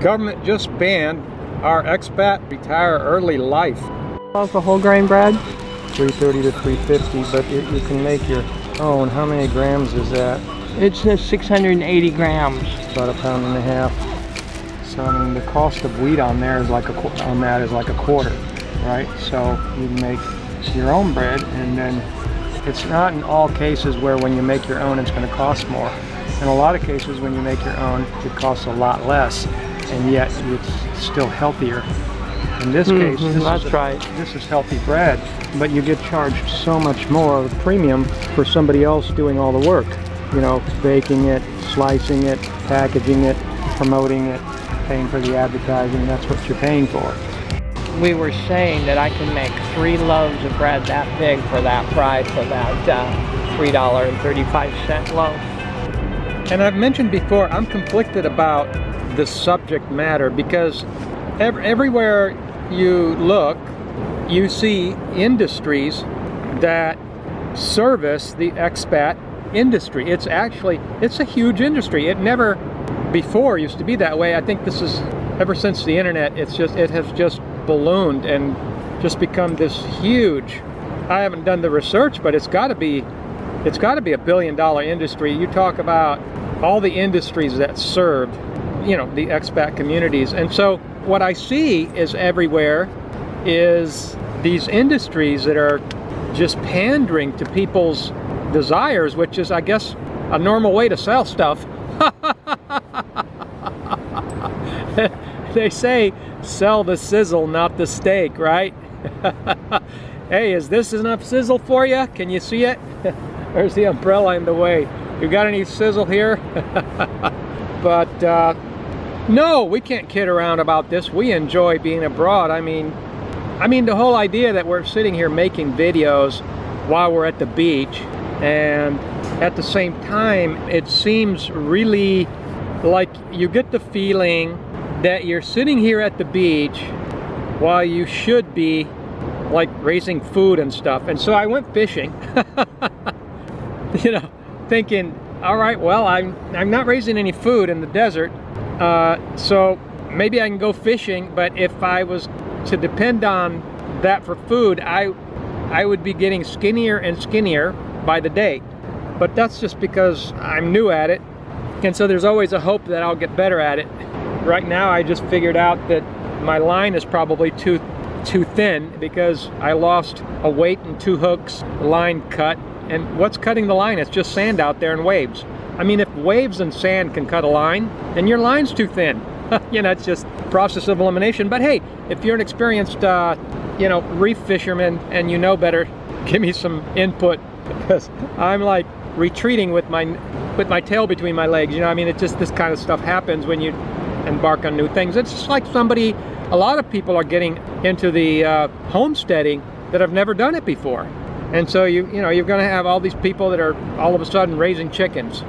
Government just banned our expat retire early life. How's the whole grain bread? 330 to 350, but it, you can make your own. How many grams is that? It's says 680 grams. About a pound and a half. So I mean, the cost of wheat on there is like a on that is like a quarter, right? So you make your own bread, and then it's not in all cases where when you make your own, it's going to cost more. In a lot of cases, when you make your own, it costs a lot less, and yet it's still healthier. In this Mhm, case, this that's is right. This is healthy bread, but you get charged so much more of a premium for somebody else doing all the work. You know, baking it, slicing it, packaging it, promoting it, paying for the advertising. That's what you're paying for. We were saying that I can make three loaves of bread that big for that price of that uh, $3.35 loaf. And I've mentioned before, I'm conflicted about the subject matter because ev- everywhere you look, you see industries that service the expat industry. It's actually, it's a huge industry. It never before used to be that way. I think this is, ever since the internet, it's just, it has just ballooned and just become this huge, I haven't done the research, but it's gotta be it's got to be a billion dollar industry. You talk about all the industries that serve, you know, the expat communities. And so what I see is everywhere is these industries that are just pandering to people's desires, which is, I guess, a normal way to sell stuff. they say sell the sizzle, not the steak, right? hey, is this enough sizzle for you? Can you see it? There's the umbrella in the way. You got any sizzle here? but uh, no, we can't kid around about this. We enjoy being abroad. I mean, I mean the whole idea that we're sitting here making videos while we're at the beach, and at the same time, it seems really like you get the feeling that you're sitting here at the beach while you should be like raising food and stuff. And so I went fishing. you know, thinking, all right, well, I'm, I'm not raising any food in the desert, uh, so maybe I can go fishing, but if I was to depend on that for food, I, I would be getting skinnier and skinnier by the day. But that's just because I'm new at it, and so there's always a hope that I'll get better at it. Right now, I just figured out that my line is probably too too thin because I lost a weight and two hooks, line cut, and what's cutting the line? It's just sand out there and waves. I mean, if waves and sand can cut a line, then your line's too thin. you know, it's just process of elimination. But hey, if you're an experienced, uh, you know, reef fisherman and you know better, give me some input because I'm like retreating with my with my tail between my legs. You know, I mean, it just this kind of stuff happens when you embark on new things. It's just like somebody. A lot of people are getting into the uh, homesteading that have never done it before. And so you you know you're going to have all these people that are all of a sudden raising chickens,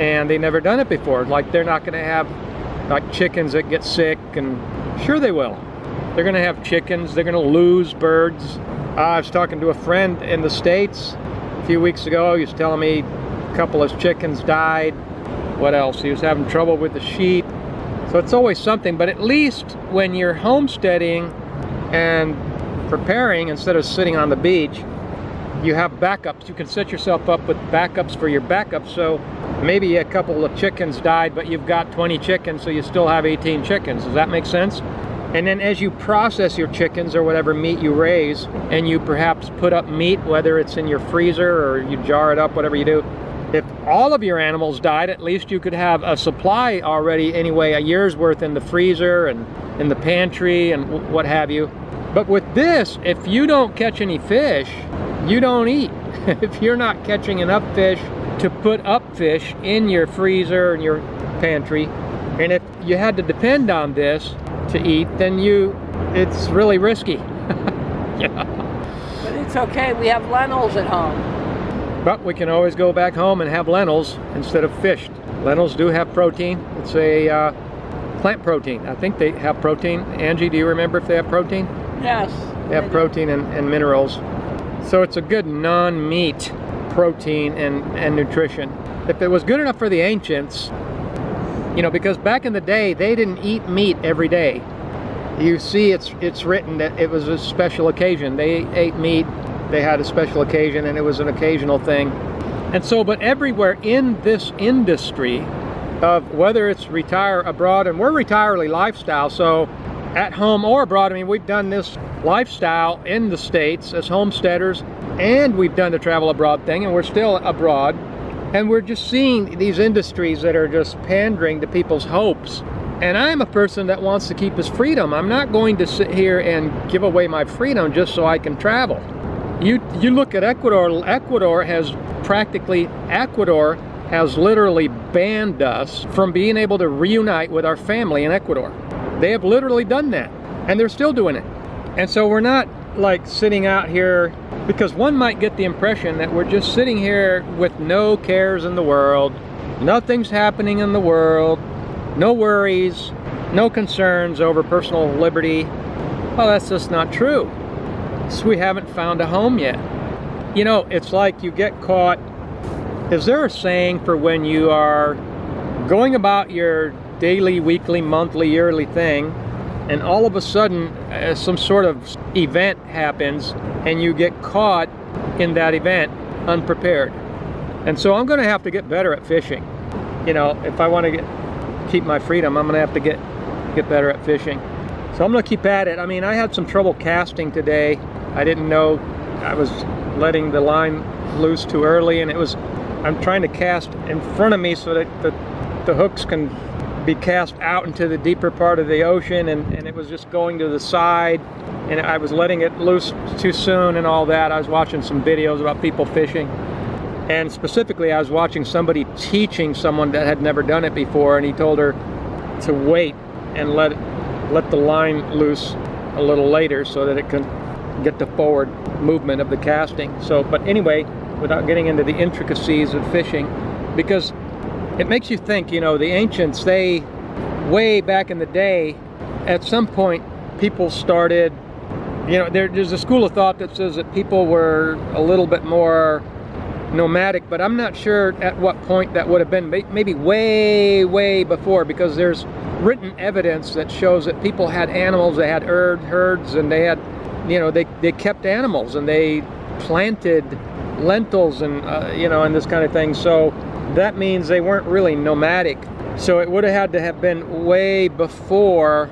and they never done it before. Like they're not going to have like chickens that get sick, and sure they will. They're going to have chickens. They're going to lose birds. Uh, I was talking to a friend in the states a few weeks ago. He was telling me a couple of chickens died. What else? He was having trouble with the sheep. So it's always something. But at least when you're homesteading and preparing instead of sitting on the beach, you have backups. You can set yourself up with backups for your backups. So maybe a couple of chickens died, but you've got 20 chickens, so you still have 18 chickens. Does that make sense? And then as you process your chickens or whatever meat you raise, and you perhaps put up meat, whether it's in your freezer or you jar it up, whatever you do, if all of your animals died, at least you could have a supply already anyway, a year's worth in the freezer and in the pantry and what have you. But with this, if you don't catch any fish, you don't eat. if you're not catching enough fish to put up fish in your freezer and your pantry, and if you had to depend on this to eat, then you, it's really risky. yeah. But it's okay, we have lentils at home. But we can always go back home and have lentils instead of fish. Lentils do have protein. It's a uh, plant protein. I think they have protein. Angie, do you remember if they have protein? Yes. They have protein and, and minerals. So it's a good non-meat protein and, and nutrition. If it was good enough for the ancients, You know, because back in the day, they didn't eat meat every day. You see, it's it's written that it was a special occasion. They ate meat, they had a special occasion, and it was an occasional thing. And so, but everywhere in this industry of whether it's retire abroad, and we're retire early lifestyle, so at home or abroad, I mean, we've done this lifestyle in the States as homesteaders, and we've done the travel abroad thing, and we're still abroad. And we're just seeing these industries that are just pandering to people's hopes. And I'm a person that wants to keep his freedom. I'm not going to sit here and give away my freedom just so I can travel. You, you look at Ecuador, Ecuador has practically, Ecuador has literally banned us from being able to reunite with our family in Ecuador. They have literally done that, and they're still doing it. And so we're not like sitting out here because one might get the impression that we're just sitting here with no cares in the world, nothing's happening in the world, no worries, no concerns over personal liberty. Well, that's just not true. So we haven't found a home yet. You know, it's like you get caught. Is there a saying for when you are going about your daily, weekly, monthly, yearly thing, and all of a sudden uh, some sort of event happens and you get caught in that event unprepared. And so I'm going to have to get better at fishing. You know, if I want to get keep my freedom, I'm going to have to get get better at fishing. So I'm going to keep at it. I mean, I had some trouble casting today. I didn't know I was letting the line loose too early and it was I'm trying to cast in front of me so that the, the hooks can be cast out into the deeper part of the ocean and, and it was just going to the side and I was letting it loose too soon and all that. I was watching some videos about people fishing and specifically I was watching somebody teaching someone that had never done it before and he told her to wait and let let the line loose a little later so that it can get the forward movement of the casting. So, but anyway, without getting into the intricacies of fishing, because it makes you think, you know, the ancients, they, way back in the day, at some point, people started, you know, there, there's a school of thought that says that people were a little bit more nomadic, but I'm not sure at what point that would have been, maybe way, way before, because there's written evidence that shows that people had animals, they had herds, and they had, you know, they, they kept animals, and they planted lentils and, uh, you know, and this kind of thing. So that means they weren't really nomadic. So it would have had to have been way before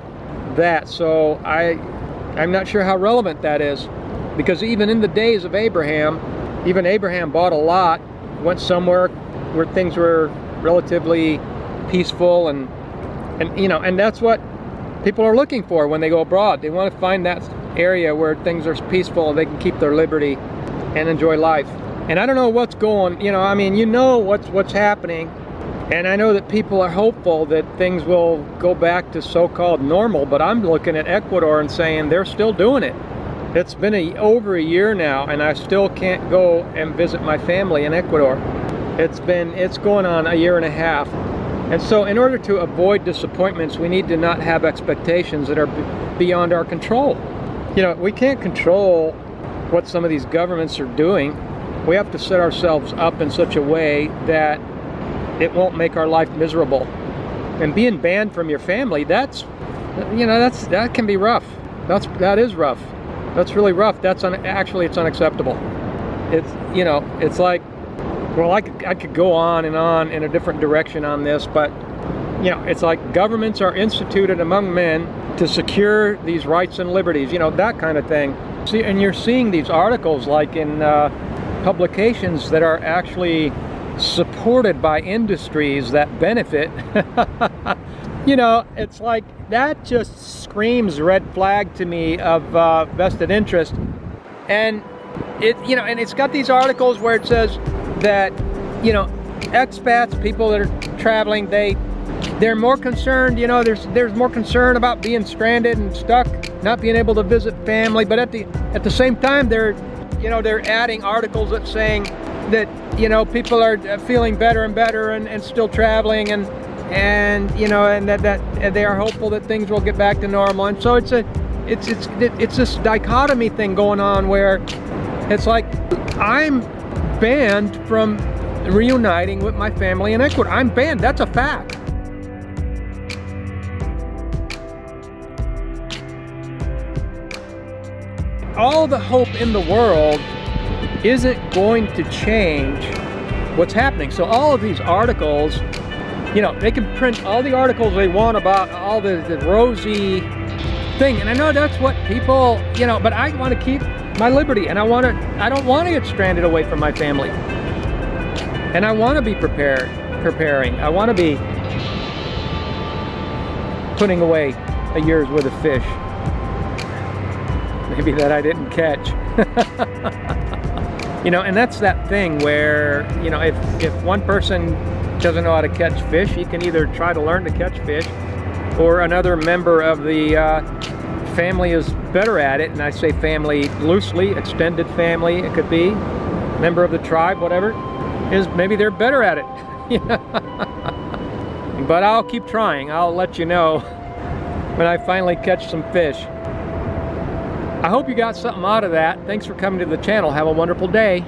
that. So I, I'm not sure how relevant that is. Because even in the days of Abraham, even Abraham bought a lot, went somewhere where things were relatively peaceful and, and you know, and that's what people are looking for when they go abroad. They want to find that area where things are peaceful and they can keep their liberty and enjoy life. And I don't know what's going, you know, I mean, you know what's what's happening. And I know that people are hopeful that things will go back to so-called normal, but I'm looking at Ecuador and saying they're still doing it. It's been a, over a year now and I still can't go and visit my family in Ecuador. It's been, it's going on a year and a half. And so in order to avoid disappointments, we need to not have expectations that are beyond our control. You know, we can't control what some of these governments are doing we have to set ourselves up in such a way that it won't make our life miserable. And being banned from your family, that's, you know, that's that can be rough. That's that is rough. That's really rough. That's un, actually it's unacceptable. It's you know, it's like, well, I could I could go on and on in a different direction on this, but you know, it's like governments are instituted among men to secure these rights and liberties. You know, that kind of thing. See, and you're seeing these articles like in. Uh, publications that are actually supported by industries that benefit, you know, it's like that just screams red flag to me of uh, vested interest. And it, you know, and it's got these articles where it says that, you know, expats, people that are traveling, they they're more concerned, you know, there's there's more concern about being stranded and stuck, not being able to visit family, but at the at the same time they're you know, they're adding articles that saying that, you know, people are uh, feeling better and better and, and still traveling and, and, you know, and that, that they are hopeful that things will get back to normal. And so it's a, it's, it's, it's this dichotomy thing going on where it's like, I'm banned from reuniting with my family in Ecuador. I'm banned, that's a fact. All the hope in the world isn't going to change what's happening. So all of these articles, you know, they can print all the articles they want about all the, the rosy thing. And I know that's what people, you know, but I want to keep my liberty and I want to, I don't want to get stranded away from my family. And I want to be prepared, preparing. I want to be putting away a year's worth of fish. Maybe that I didn't catch. you know, and that's that thing where, you know, if, if one person doesn't know how to catch fish, he can either try to learn to catch fish or another member of the uh, family is better at it. And I say family loosely, extended family, it could be, member of the tribe, whatever, is maybe they're better at it. but I'll keep trying. I'll let you know when I finally catch some fish. I hope you got something out of that. Thanks for coming to the channel. Have a wonderful day.